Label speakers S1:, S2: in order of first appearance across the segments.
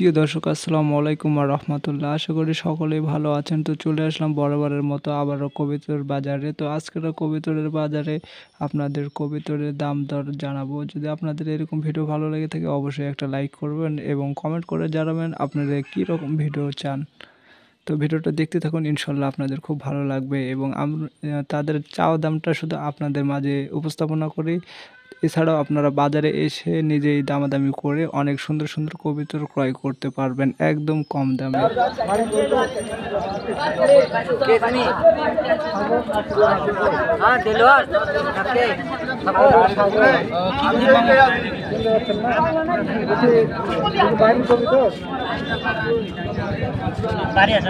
S1: প্রিয় দর্শক, আসসালামু আলাইকুম আর রহমতুল্লাহ। আশা করি সকলেই ভালো আছেন। তো চলে আসলাম বরাবরের মতো আবারও কবিতর বাজারে। তো আজকের কবিতরের বাজারে আপনাদের কবিতরের দাম দর জানাব। যদি আপনাদের এরকম ভিডিও ভালো লেগে থাকে, অবশ্যই একটা লাইক করবেন এবং কমেন্ট করে জানাবেন আপনারা কী রকম ভিডিও চান। তো ভিডিওটা দেখতে থাকুন, ইনশাল্লাহ আপনাদের খুব ভালো লাগবে এবং তাদের চাওয়া দামটা শুধু আপনাদের মাঝে উপস্থাপনা করি। এছাড়াও আপনারা বাজারে এসে নিজেই দামাদামি করে অনেক সুন্দর সুন্দর কবিতর ক্রয় করতে পারবেন একদম কম দামে।
S2: বাড়ি আছে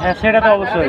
S2: হ্যাঁ সেটা তো অবশ্যই।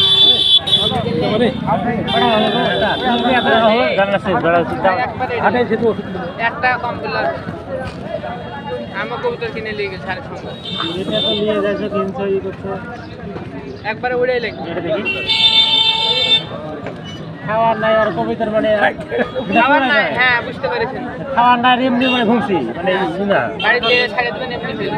S2: একটা
S3: কম আমার কবুতর কিনে নিয়ে গেছে সাড়ে সঙ্গে
S2: এটা তো নিয়ে যাচ্ছে তিনশো ই করছ।
S3: একবারে উড়ে লেগে
S2: এটা দেখি। খাওয়ার নাই আর কবিতার মানে
S3: খাবার নাই হ্যাঁ বুঝতে পেরেছেন।
S2: খাওয়ার নাই এমনি মানে ঘুমছি মানে না।
S3: বাড়িতে ছাড়ে দেবেন এমনি ফেলে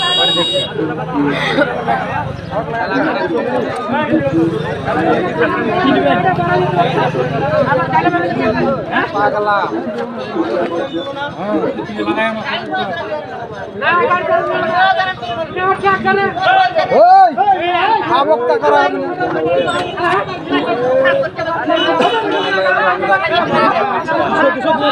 S2: দিবি পরে দেখছি বাড়ি বুঝাচ্ছে না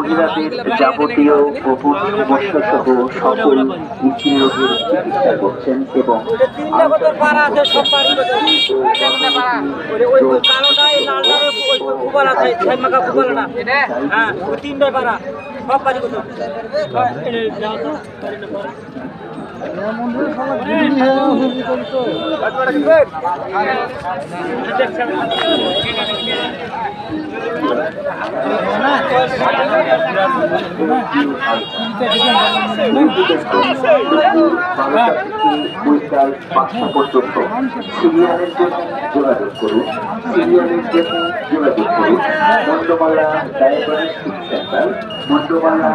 S4: মহিলাদের যাবতীয় গোপন সমস্যা সহ সকল স্ত্রী রোগের চিকিৎসা করছেন এবং পাঁচটা পর্যন্ত সিরিয়ালের জন্য যোগাযোগ করুন সিরিয়ালের জন্য যোগাযোগ করুন মন্ডমালা ডায়াগনস্টিক সেন্টার। মন্ডমালা